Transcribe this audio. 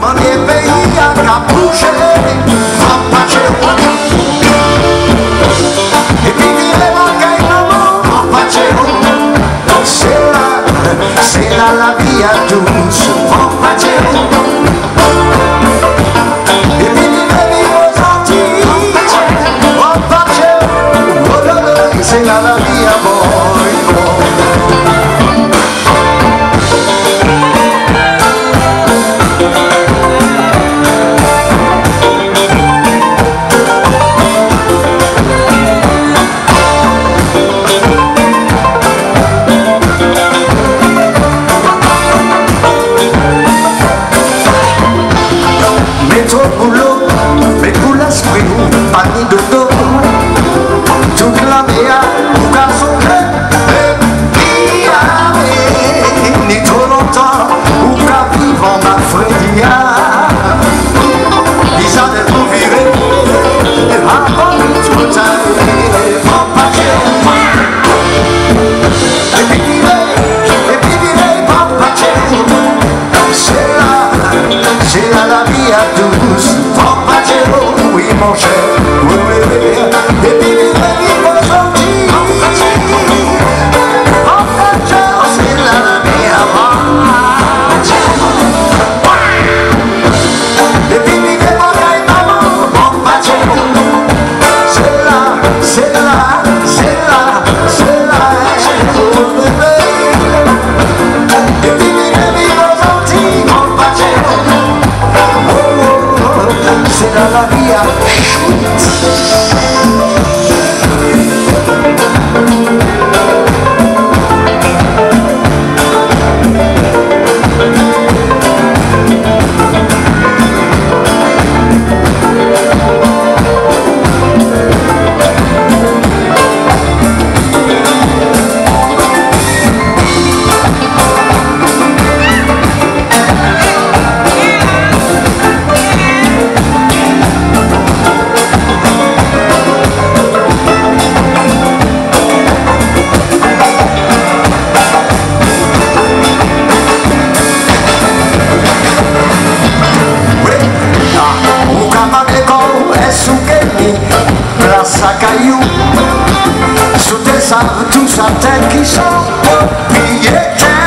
Mane pays à qu'à bouger, à marcher au monde. Et puis il est là, via là la vie. popolo, me vie à tous. Oui mon cher, oui, oui, oui. Et puis, Maria schmutz. ça, tout ça, tel qu'ils sont, au